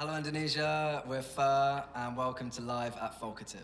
Hello, Indonesia. We're Fur, and welcome to Live at Folkative.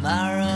tomorrow.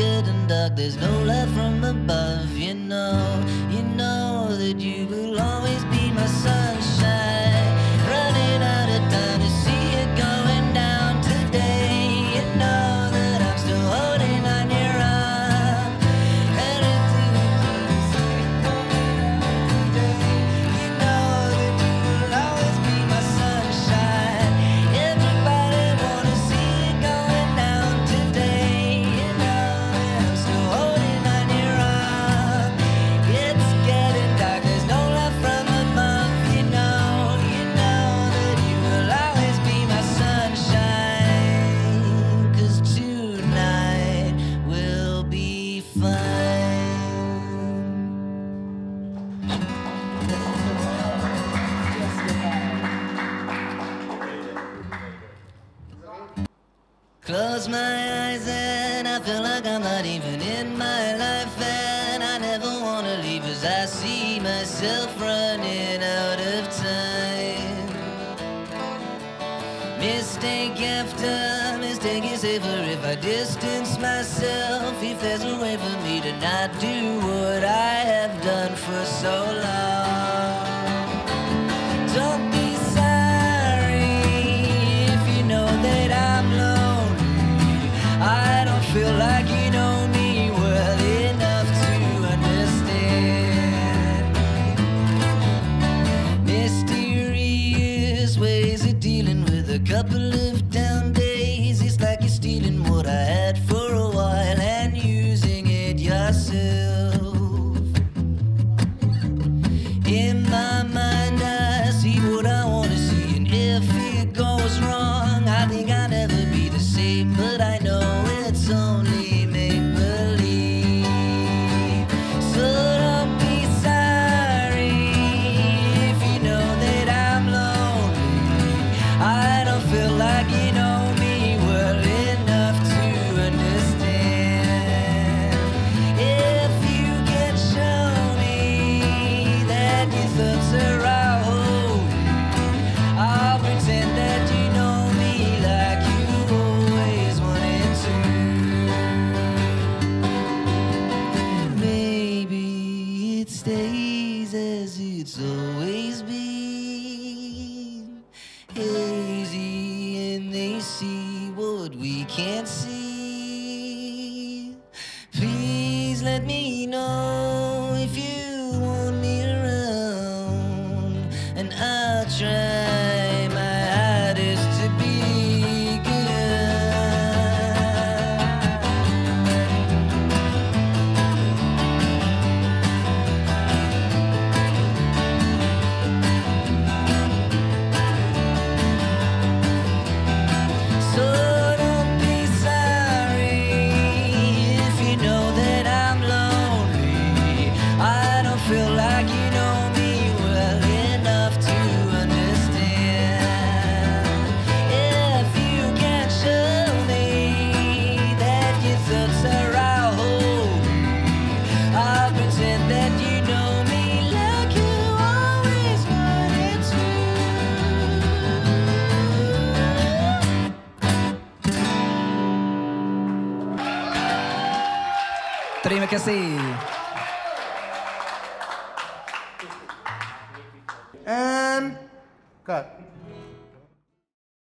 getting dark. There's no light from above. You know, you know that you belong. I feel like I'm not even in my life and I never wanna leave as I see myself running out of time. Mistake after mistake is ever if I distance myself, if there's a way for me to not do what I have done for so long. myself. it's always been hazy and they see what we can't see. Please let me know if you want me around and I'll try. que assim.